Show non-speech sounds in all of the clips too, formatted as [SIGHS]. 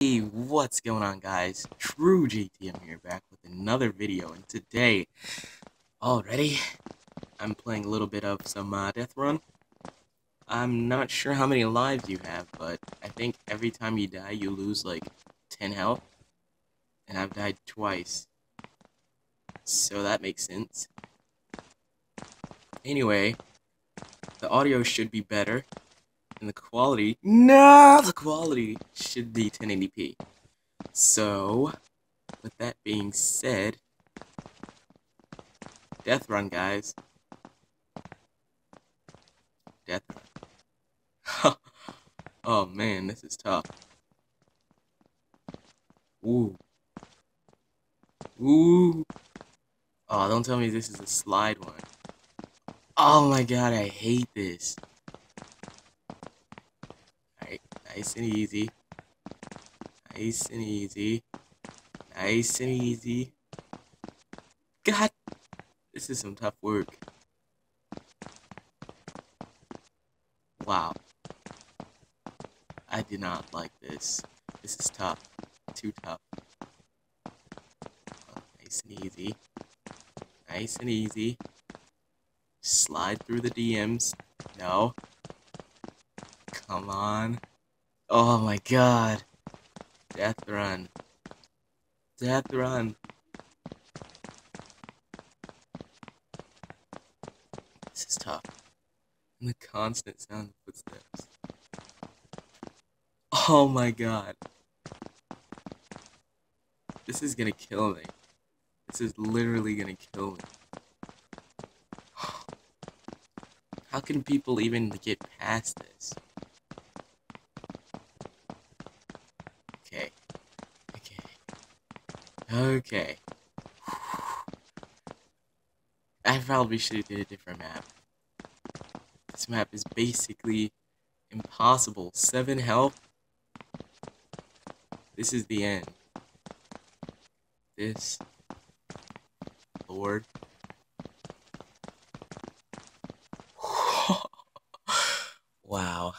Hey, what's going on guys? True JTM here back with another video and today, already, I'm playing a little bit of some uh, Death Run. I'm not sure how many lives you have, but I think every time you die you lose like 10 health. And I've died twice. So that makes sense. Anyway, the audio should be better and the quality, no, the quality should be 1080p. So, with that being said, Death Run, guys. Death Run. [LAUGHS] oh man, this is tough. Ooh. Ooh. Oh, don't tell me this is a slide one. Oh my god, I hate this. Nice and easy. Nice and easy. Nice and easy. God, this is some tough work. Wow. I did not like this. This is tough. Too tough. Oh, nice and easy. Nice and easy. Slide through the DMs. No. Come on. Oh my god. Death run. Death run. This is tough. And the constant sound of footsteps. Oh my god. This is gonna kill me. This is literally gonna kill me. [SIGHS] How can people even get past this? Okay. I probably should have did a different map. This map is basically impossible. Seven health. This is the end. This. Lord. [LAUGHS] wow.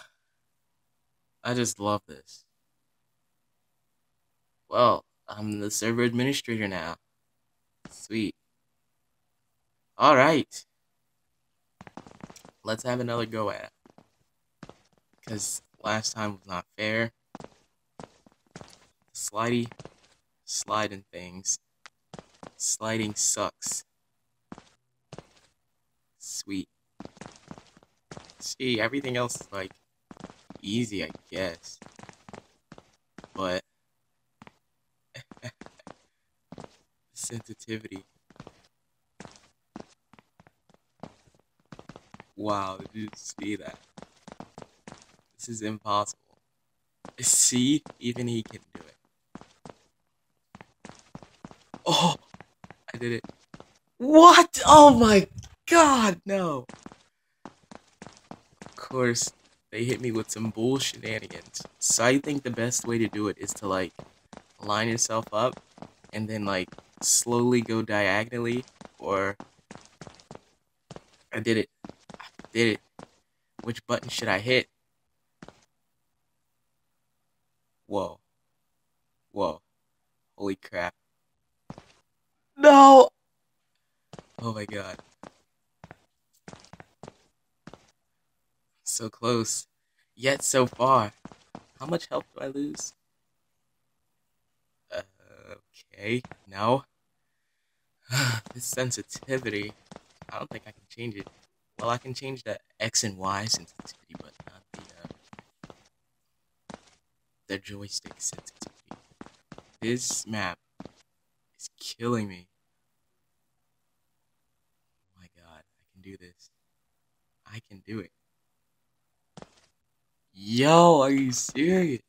I just love this. Well, I'm the server administrator now. Sweet. Alright. Let's have another go at it. Because last time was not fair. Slidey, sliding things. Sliding sucks. Sweet. See, everything else is like easy, I guess. But sensitivity. Wow, did you see that? This is impossible. See, even he can do it. Oh, I did it. What? Oh my god, no. Of course, they hit me with some bull shenanigans. So I think the best way to do it is to like line yourself up and then like slowly go diagonally or I did it. I did it. Which button should I hit? Whoa. Whoa. Holy crap. No! Oh my god. So close. Yet so far. How much health do I lose? Okay, no. [SIGHS] this sensitivity, I don't think I can change it. Well, I can change the X and Y sensitivity, but not the, uh, the joystick sensitivity. This map is killing me. Oh my god, I can do this. I can do it. Yo, are you serious?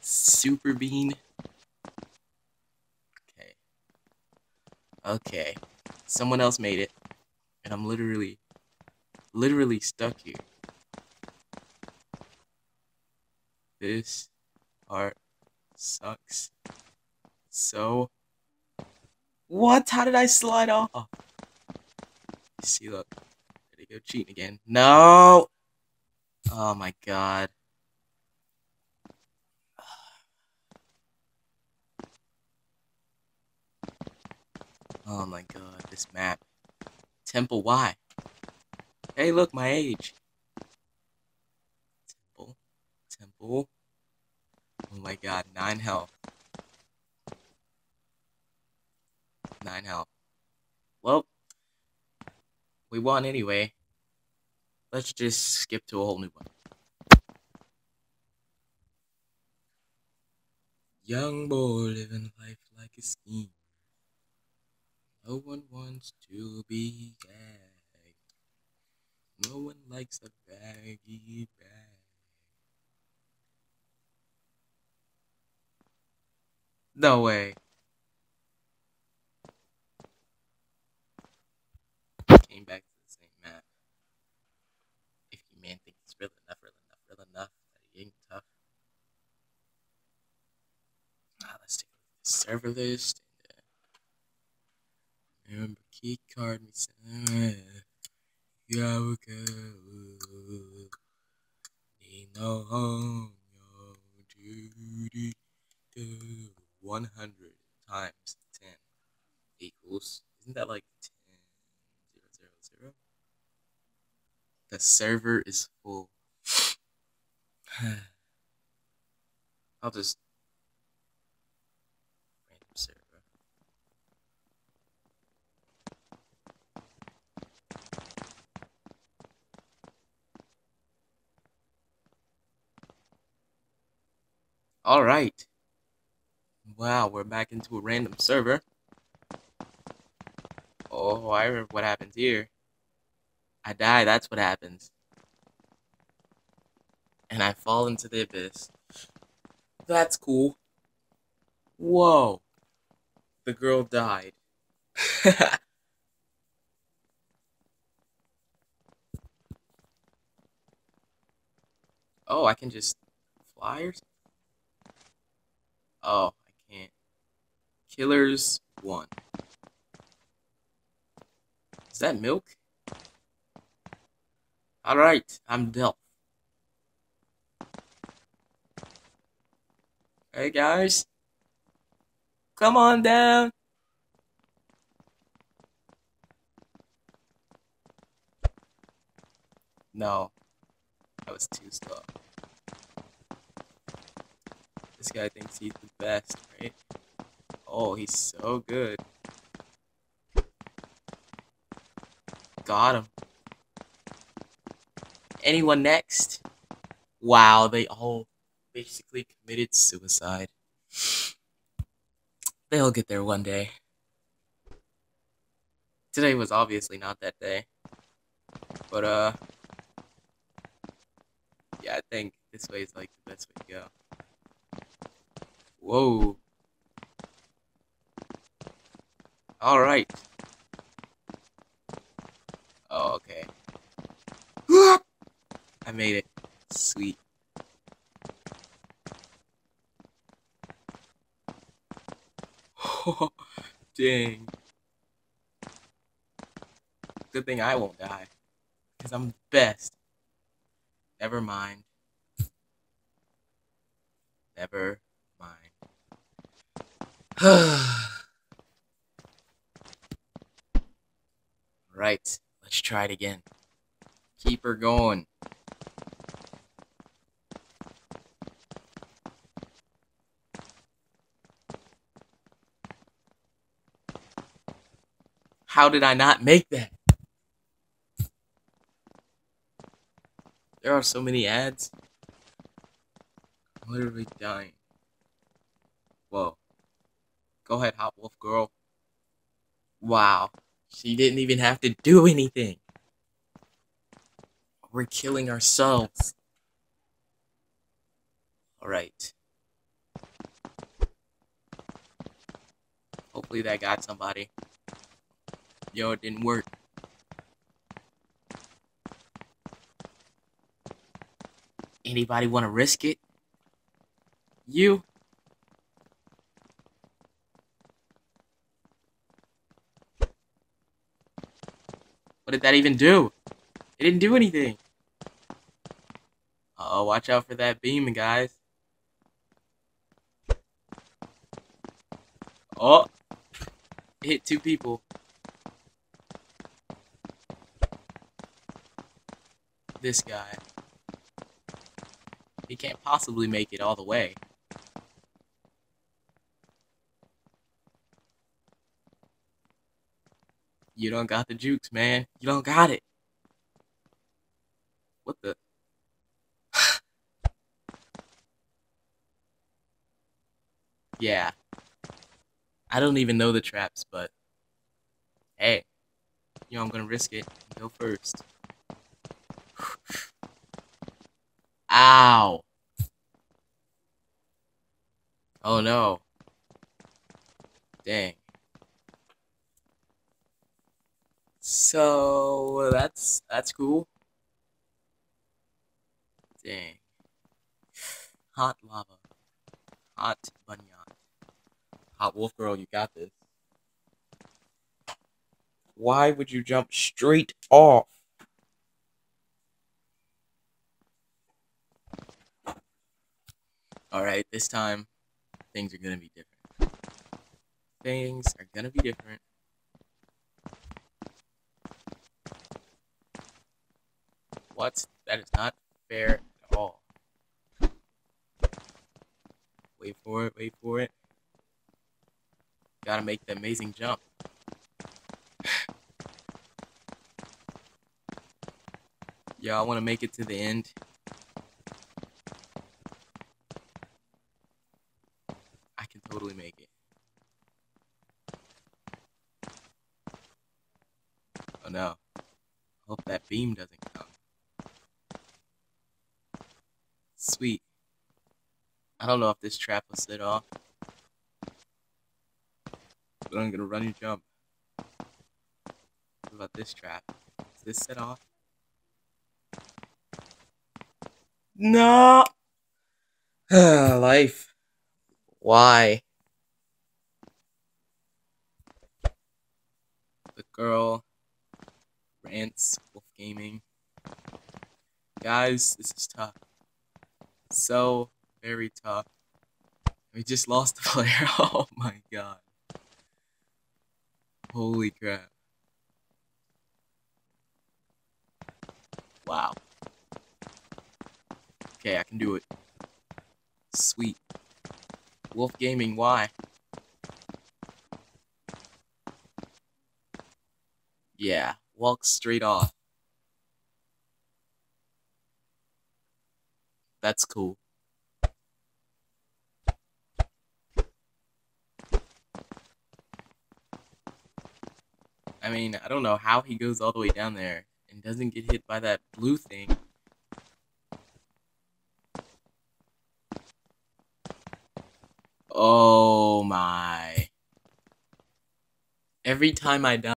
Super Bean Okay. Someone else made it. And I'm literally, literally stuck here. This part sucks. So, what? How did I slide off? See, look. There they go cheating again. No! Oh my god. Oh my god, this map. Temple, why? Hey, look, my age. Temple. Temple. Oh my god, 9 health. 9 health. Well, we won anyway. Let's just skip to a whole new one. Young boy living life like a scheme. No one wants to be gagged. No one likes a baggy bag. No way. Came back to the same map. If you man think it's real enough, real enough, real enough, that it ain't tough. Ah, let's take a look at the server list. Remember key card me somewhere. Yeah, we go. Need no home, no duty. Do 100 times 10 equals. Isn't that like 10? Zero, zero, zero? The server is full. [SIGHS] I'll just random server. All right. Wow, we're back into a random server. Oh, I remember what happens here. I die, that's what happens. And I fall into the abyss. That's cool. Whoa. The girl died. [LAUGHS] oh, I can just fly or something? Oh, I can't. Killers 1. Is that milk? Alright, I'm Delph. Hey guys. Come on down. No. That was too slow. This guy thinks he's the best, right? Oh, he's so good. Got him. Anyone next? Wow, they all basically committed suicide. [SIGHS] They'll get there one day. Today was obviously not that day. But, uh... Yeah, I think this way is, like, the best way to go. Whoa. Alright. Oh, okay. I made it. Sweet. [LAUGHS] Dang. Good thing I won't die. Because I'm the best. Never mind. Never [SIGHS] right, let's try it again. Keep her going. How did I not make that? There are so many ads. I'm literally dying. Whoa. Go ahead, Hot Wolf Girl. Wow. She didn't even have to do anything. We're killing ourselves. Alright. Hopefully that got somebody. Yo, it didn't work. Anybody want to risk it? You? Did that even do? It didn't do anything. Uh oh, watch out for that beam, guys. Oh. hit two people. This guy. He can't possibly make it all the way. You don't got the jukes, man. You don't got it. What the? [SIGHS] yeah. I don't even know the traps, but hey, you know I'm gonna risk it. Go first. [SIGHS] Ow. Oh no. Dang. So that's that's cool. Dang. Hot lava. Hot bunyan. Hot wolf girl, you got this. Why would you jump straight off? Alright, this time things are gonna be different. Things are gonna be different. What? That is not fair at all. Wait for it, wait for it. Gotta make the amazing jump. [SIGHS] yeah, I wanna make it to the end. I can totally make it. Oh no. Hope that beam doesn't come. Sweet. I don't know if this trap will sit off. But I'm gonna run and jump. What about this trap? Is this set off? No! [SIGHS] Life. Why? The girl rants Wolf Gaming. Guys, this is tough so very tough. We just lost the player. [LAUGHS] Oh my god. Holy crap. Wow. Okay, I can do it. Sweet. Wolf Gaming, why? Yeah, walk straight off. That's cool. I mean, I don't know how he goes all the way down there and doesn't get hit by that blue thing. Oh my. Every time I die,